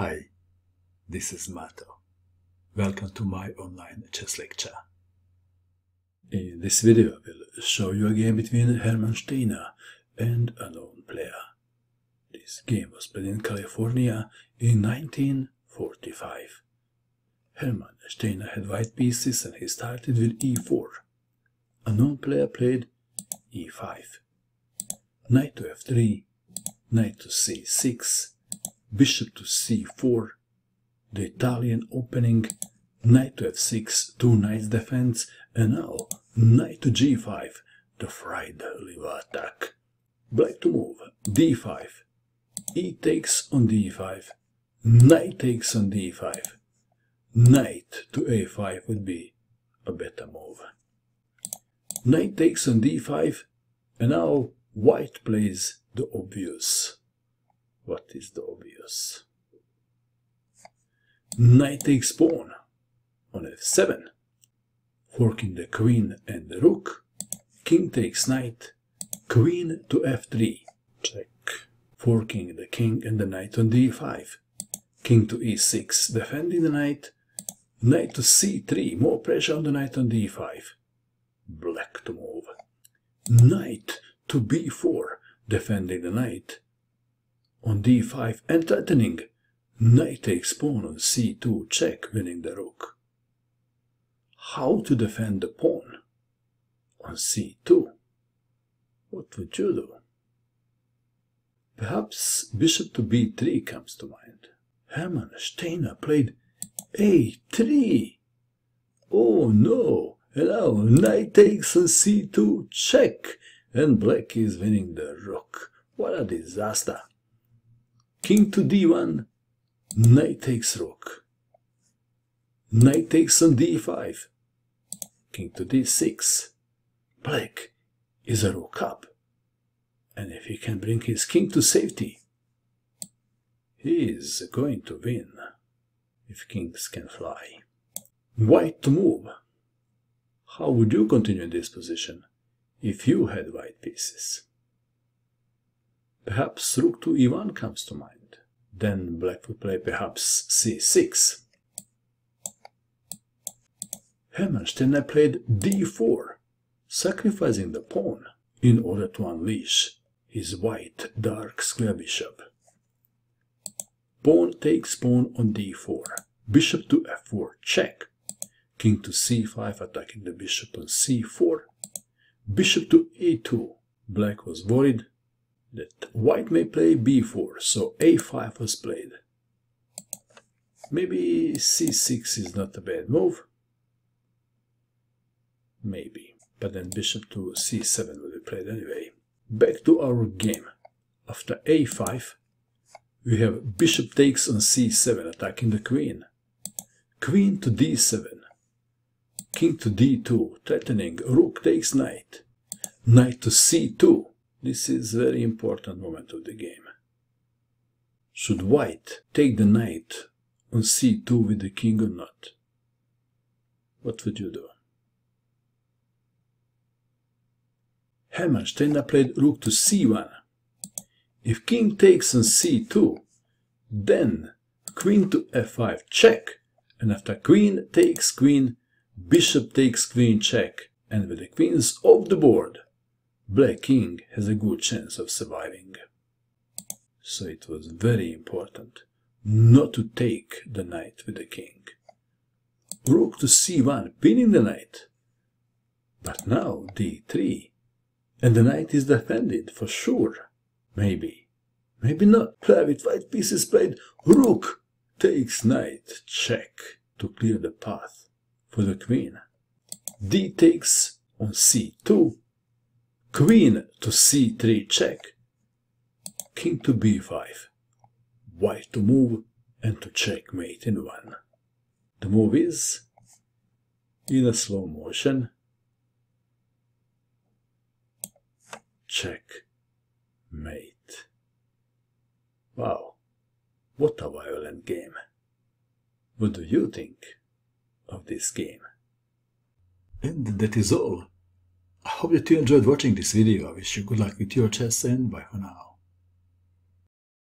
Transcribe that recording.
Hi, this is Mato. Welcome to my online chess lecture. In this video I will show you a game between Herman Steiner and a known player. This game was played in California in 1945. Herman Steiner had white pieces and he started with e4. A known player played e5. Knight to f3, knight to c6, bishop to c4, the Italian opening, knight to f6, two knights defense, and now knight to g5, the fried liver attack. Black to move, d5, e takes on d5, knight takes on d5, knight to a5 would be a better move. Knight takes on d5, and now white plays the obvious. What is the obvious? Knight takes pawn on f7, forking the queen and the rook. King takes knight, queen to f3, check, forking the king and the knight on d5. King to e6, defending the knight. Knight to c3, more pressure on the knight on d5. Black to move. Knight to b4, defending the knight on d5 and threatening. Knight takes pawn on c2 check, winning the rook. How to defend the pawn on c2? What would you do? Perhaps bishop to b3 comes to mind. Herman Steiner played a3. Oh no! And now knight takes on c2 check, and black is winning the rook. What a disaster! King to d1, knight takes rook. Knight takes on d5. King to d6. Black is a rook up. And if he can bring his king to safety, he is going to win, if kings can fly. White to move. How would you continue in this position if you had white pieces? Perhaps rook to e1 comes to mind. Then black would play perhaps c6. Herman Steiner played d4, sacrificing the pawn in order to unleash his white dark square bishop. Pawn takes pawn on d4, bishop to f4, check. King to c5, attacking the bishop on c4. Bishop to a2. Black was worried that white may play b4, so a5 was played. Maybe c6 is not a bad move. Maybe. But then bishop to c7 will be played anyway. Back to our game. After a5, we have bishop takes on c7, attacking the queen. Queen to d7. King to d2, threatening. Rook takes knight. Knight to c2. This is very important moment of the game. Should white take the knight on c2 with the king or not? What would you do? Herman played rook to c1. If king takes on c2, then queen to f5 check, and after queen takes queen, bishop takes queen check, and with the queens off the board, Black King has a good chance of surviving. So it was very important not to take the knight with the king. Rook to c1, pinning the knight. But now d3, and the knight is defended for sure. Maybe, maybe not. Play with white pieces played. Rook takes knight, check, to clear the path for the queen. d takes on c2, Queen to c3 check. King to b5. White to move and to checkmate in one. The move is in a slow motion. Check mate. Wow, what a violent game. What do you think of this game? And that is all. I hope that you enjoyed watching this video. I wish you good luck with your chess and bye for now.